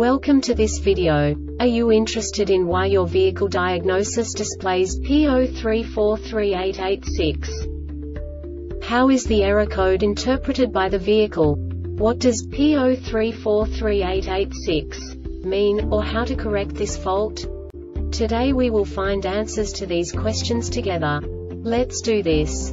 Welcome to this video. Are you interested in why your vehicle diagnosis displays P03438886? How is the error code interpreted by the vehicle? What does P03438886 mean, or how to correct this fault? Today we will find answers to these questions together. Let's do this.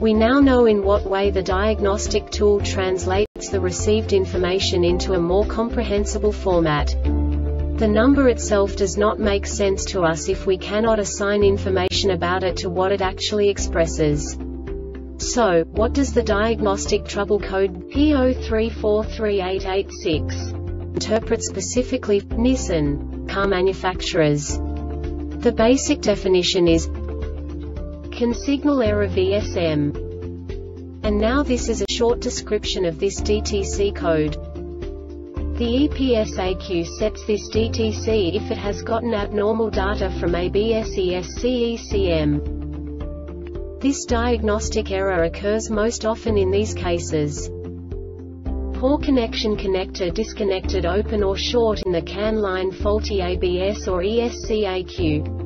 We now know in what way the diagnostic tool translates the received information into a more comprehensible format. The number itself does not make sense to us if we cannot assign information about it to what it actually expresses. So, what does the diagnostic trouble code P03438886 interpret specifically Nissan car manufacturers? The basic definition is CAN signal error VSM. And now this is a short description of this DTC code. The EPS ECU sets this DTC if it has gotten abnormal data from ABSESCECM. This diagnostic error occurs most often in these cases. Poor connection connector disconnected open or short in the CAN line faulty ABS or ESC ECU.